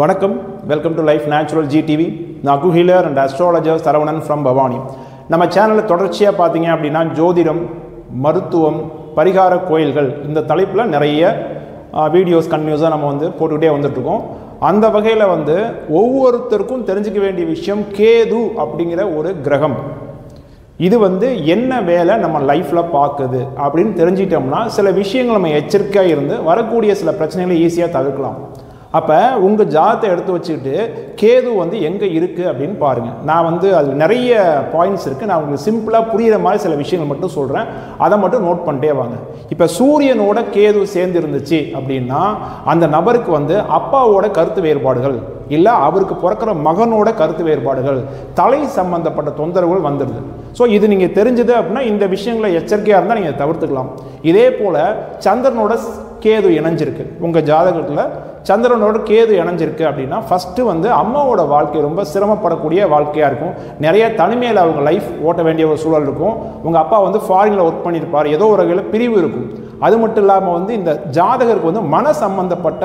வணக்கம். Welcome to life natural GTV நான் குஹீலர் and astrologer Saravanan from Bhavani நம்ம சேனலில் தொடர்ச்சியாக பார்த்தீங்க அப்படின்னா ஜோதிடம் மருத்துவம் பரிகார கோயில்கள் இந்த தலைப்பில் நிறைய வீடியோஸ் கன்யூஸாக நம்ம வந்து போட்டுக்கிட்டே வந்துட்டுருக்கோம். அந்த வகையில் வந்து ஒவ்வொருத்தருக்கும் தெரிஞ்சுக்க வேண்டிய விஷயம் கேது அப்படிங்கிற ஒரு கிரகம். இது வந்து என்ன வேலை நம்ம லைஃப்பில் பார்க்குது அப்படின்னு தெரிஞ்சிட்டோம்னா சில விஷயங்கள் நம்ம எச்சரிக்கையாக இருந்து வரக்கூடிய சில பிரச்சனைகளை ஈஸியாக தவிர்க்கலாம். அப்போ உங்கள் ஜாதத்தை எடுத்து வச்சுக்கிட்டு கேது வந்து எங்கே இருக்குது அப்படின்னு பாருங்கள் நான் வந்து அது நிறைய பாயிண்ட்ஸ் இருக்குது நான் உங்களுக்கு சிம்பிளாக புரிகிற மாதிரி சில விஷயங்கள் மட்டும் சொல்கிறேன் அதை மட்டும் நோட் பண்ணிட்டே வாங்க. இப்போ சூரியனோட கேது சேர்ந்து இருந்துச்சு அப்படின்னா அந்த நபருக்கு வந்து அப்பாவோட கருத்து வேறுபாடுகள் இல்லை அவருக்கு பிறக்கிற மகனோட கருத்து வேறுபாடுகள் தலை சம்பந்தப்பட்ட தொந்தரவுகள் வந்துடுது. ஸோ இது நீங்கள் தெரிஞ்சது அப்படின்னா இந்த விஷயங்களை எச்சரிக்கையாக இருந்தால் நீங்கள் தவிர்த்துக்கலாம். இதே போல் சந்திரனோட கேது இணைஞ்சிருக்கு. உங்கள் ஜாதகத்தில் சந்திரனோட கேது இணைஞ்சிருக்கு அப்படின்னா ஃபஸ்ட்டு வந்து அம்மாவோட வாழ்க்கை ரொம்ப சிரமப்படக்கூடிய வாழ்க்கையாக இருக்கும். நிறைய தனிமையில் அவங்க லைஃப் ஓட்ட வேண்டிய ஒரு சூழல் இருக்கும். உங்கள் அப்பா வந்து ஃபாரினில் ஒர்க் பண்ணியிருப்பார் ஏதோ ஒரு வகையில் பிரிவு இருக்கும். அது மட்டும் இல்லாமல் வந்து இந்த ஜாதகருக்கு வந்து மன சம்பந்தப்பட்ட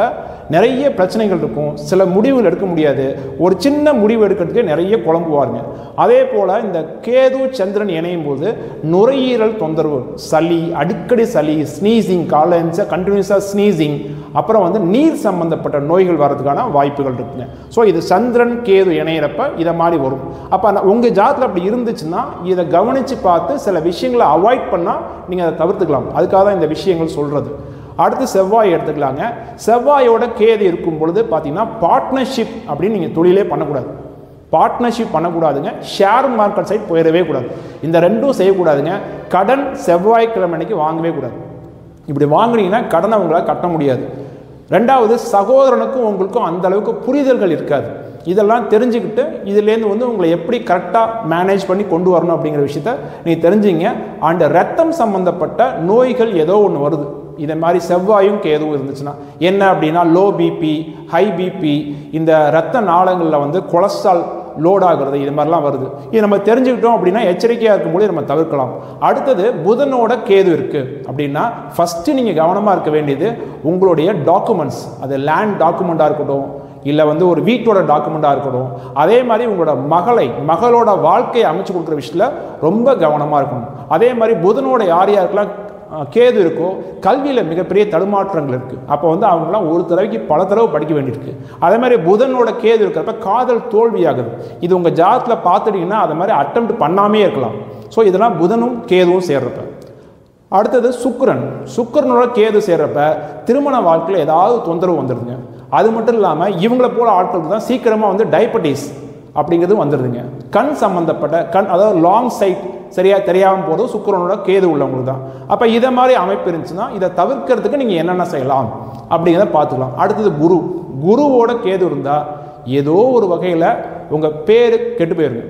நிறைய பிரச்சனைகள் இருக்கும். சில முடிவுகள் எடுக்க முடியாது. ஒரு சின்ன முடிவு எடுக்கிறதுக்கே நிறைய குழம்புவாருங்க. அதே போல் இந்த கேது சந்திரன் இணையும் போது நுரையீரல் தொந்தரவு சளி அடிக்கடி சளி ஸ்னீசிங் காலன்ஸாக கண்டினியூஸாக ஸ்னீசிங் அப்புறம் வந்து நீர் சம்பந்தப்பட்ட நோய்கள் வர்றதுக்கான வாய்ப்புகள் இருக்குங்க. ஸோ இது சந்திரன் கேது இணையிறப்ப இதை மாதிரி வரும். அப்போ உங்கள் ஜாதத்தில் அப்படி இருந்துச்சுன்னா இதை கவனித்து பார்த்து சில விஷயங்களை அவாய்ட் பண்ணால் நீங்கள் அதை தவிர்த்துக்கலாம். அதுக்காக தான் இந்த விஷயம் விஷயங்கள் சொல்கிறது அடுத்து செவ்வாய் எடுத்துக்கலாங்க. செவ்வாயோட கேது இருக்கும் பொழுது பார்த்தீங்கன்னா பார்ட்னர்ஷிப் அப்படின்னு நீங்கள் தொழிலே பண்ணக்கூடாது. பார்ட்னர்ஷிப் பண்ணக்கூடாதுங்க. ஷேர் மார்க்கெட் சைட் போயிடவே கூடாது. இந்த ரெண்டும் செய்யக்கூடாதுங்க. கடன் செவ்வாய்க்கிழமை அன்னைக்கு வாங்கவே கூடாது. இப்படி வாங்குனீங்கன்னா கடனை உங்களால் கட்ட முடியாது. ரெண்டாவது சகோதரனுக்கும் உங்களுக்கும் அந்த அளவுக்கு புரிதல்கள் இருக்காது. இதெல்லாம் தெரிஞ்சுக்கிட்டு இதுலேருந்து வந்து உங்களை எப்படி கரெக்டாக மேனேஜ் பண்ணி கொண்டு வரணும் அப்படிங்கிற விஷயத்த நீங்கள் தெரிஞ்சுங்க. அண்டு ரத்தம் சம்மந்தப்பட்ட நோய்கள் ஏதோ ஒன்று வருது. இதை மாதிரி செவ்வாயும் கேதுவும் இருந்துச்சுன்னா என்ன அப்படின்னா லோ பிபி ஹை பிபி இந்த ரத்த நாளங்களில் வந்து கொலஸ்ட்ரால் லோட் ஆகுறது இது மாதிரிலாம் வருது. இது நம்ம தெரிஞ்சுக்கிட்டோம் அப்படின்னா எச்சரிக்கையாக இருக்கும்போது நம்ம தவிர்க்கலாம். அடுத்தது புதனோட கேது இருக்குது அப்படின்னா ஃபஸ்ட்டு நீங்கள் கவனமாக இருக்க வேண்டியது உங்களுடைய டாக்குமெண்ட்ஸ் அது லேண்ட் டாக்குமெண்ட்டாக இருக்கட்டும் இல்லை வந்து ஒரு வீட்டோட டாக்குமெண்ட்டாக இருக்கணும். அதே மாதிரி உங்களோட மகளை மகளோட வாழ்க்கையை அமைச்சு கொடுக்குற விஷயத்தில் ரொம்ப கவனமாக இருக்கணும். அதே மாதிரி புதனோட யார் யாருக்கெல்லாம் கேது இருக்கோ கல்வியில் மிகப்பெரிய தடுமாற்றங்கள் இருக்குது அப்போ வந்து அவங்களாம் ஒரு தடவைக்கு பல தடவை படிக்க வேண்டியிருக்கு. அதே மாதிரி புதனோட கேது இருக்கிறப்ப காதல் தோல்வியாகுது. இது உங்கள் ஜாதத்தில் பார்த்துட்டிங்கன்னா அதை மாதிரி அட்டம் பண்ணாமே இருக்கலாம். ஸோ இதெல்லாம் புதனும் கேதுவும் சேர்றப்ப. அடுத்தது சுக்கரன். சுக்கரனோட கேது சேர்றப்ப திருமண வாழ்க்கையில் ஏதாவது தொந்தரவு வந்துடுதுங்க. அது மட்டும் இல்லாமல் இவங்கள போல ஆட்களுக்கு தான் சீக்கிரமாக வந்து டயபட்டிஸ் அப்படிங்கிறது வந்துடுதுங்க கண் சம்மந்தப்பட்ட கண் அதாவது லாங் சைட் சரியாக தெரியாமல் போகிறது சுக்கரனோட கேது உள்ளவங்களுக்கு தான். அப்போ இதை மாதிரி அமைப்பு இருந்துச்சுன்னா இதை தவிர்க்கிறதுக்கு நீங்கள் என்னென்ன செய்யலாம் அப்படிங்கிறத பார்த்துக்கலாம். அடுத்தது குரு. குருவோட கேது இருந்தால் ஏதோ ஒரு வகையில் உங்கள் பேர் கெட்டு போயிருங்க.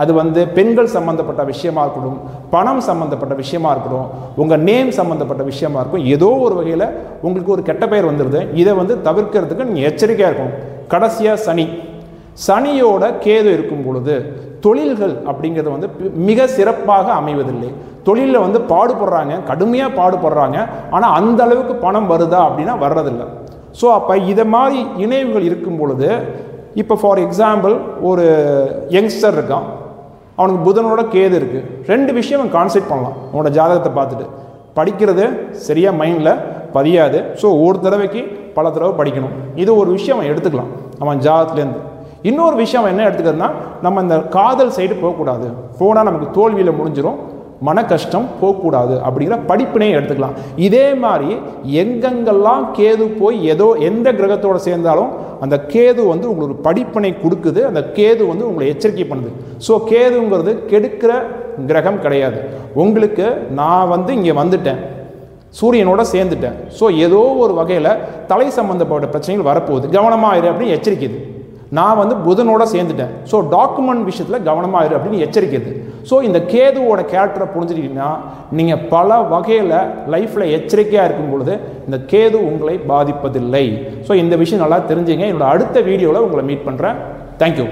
அது வந்து பெண்கள் சம்மந்தப்பட்ட விஷயமா இருக்கட்டும் பணம் சம்மந்தப்பட்ட விஷயமா இருக்கட்டும் உங்கள் நேம் சம்மந்தப்பட்ட விஷயமா இருக்கும் ஏதோ ஒரு வகையில் உங்களுக்கு ஒரு கெட்ட பெயர் வந்துடுது இதை வந்து தவிர்க்கிறதுக்கு நீங்கள் எச்சரிக்கையாக இருக்கும் கடைசியாக சனி. சனியோட கேது இருக்கும் பொழுது தொழில்கள் அப்படிங்கிறது வந்து மிக சிறப்பாக அமைவதில்லை. தொழிலில் வந்து பாடுபடுறாங்க கடுமையாக பாடுபடுறாங்க. ஆனால் அந்த அளவுக்கு பணம் வருதா அப்படின்னா வர்றதில்லை. ஸோ அப்போ இதை மாதிரி இணைவுகள் இருக்கும் பொழுது இப்போ ஃபார் எக்ஸாம்பிள் ஒரு யங்ஸ்டர் இருக்கான். அவனுக்கு புதனோட கேது இருக்குது ரெண்டு விஷயம் அவன் கான்சென்ட் பண்ணலாம். அவனோட ஜாதகத்தை பார்த்துட்டு. படிக்கிறது சரியாக மைண்டில் பதியாது. ஸோ ஒரு தடவைக்கு பல தடவை படிக்கணும். இது ஒரு விஷயம் அவன் எடுத்துக்கலாம். அவன் ஜாதத்துலேருந்து இன்னொரு விஷயம் அவன் என்ன எடுத்துக்கிறதுனா நம்ம இந்த காதல் சைடு போகக்கூடாது. போனால் நமக்கு தோல்வியில் முடிஞ்சிடும் மன கஷ்டம் போகக்கூடாது அப்படிங்கிற படிப்பினையும் எடுத்துக்கலாம். இதே மாதிரி எங்கெங்கெல்லாம் கேது போய் ஏதோ எந்த கிரகத்தோடு சேர்ந்தாலும் அந்த கேது வந்து உங்களுக்கு படிப்பினை கொடுக்குது அந்த கேது வந்து உங்களை எச்சரிக்கை பண்ணுது. ஸோ கேதுங்கிறது கெடுக்கிற கிரகம் கிடையாது. உங்களுக்கு நான் வந்து இங்கே வந்துட்டேன். சூரியனோட சேர்ந்துட்டேன். ஸோ ஏதோ ஒரு வகையில் தலை சம்மந்தப்பட்ட பிரச்சனைகள் வரப்போகுது. கவனமாக இரு அப்படின்னு எச்சரிக்குது. நான் வந்து புதனோட சேர்ந்துட்டேன். ஸோ டாக்குமெண்ட் விஷயத்தில் கவனமாக இரு அப்படின்னு எச்சரிக்கிறது ஸோ இந்த கேதுவோட கேரக்டரை புரிஞ்சுக்கிட்டிங்கன்னா நீங்கள் பல வகையில் லைஃப்பில் எச்சரிக்கையாக இருக்கும் பொழுது இந்த கேது உங்களை பாதிப்பதில்லை. ஸோ இந்த விஷயம் நல்லா தெரிஞ்சுங்க. என்னோட அடுத்த வீடியோவில் உங்களை மீட் பண்ணுறேன் தேங்க்யூ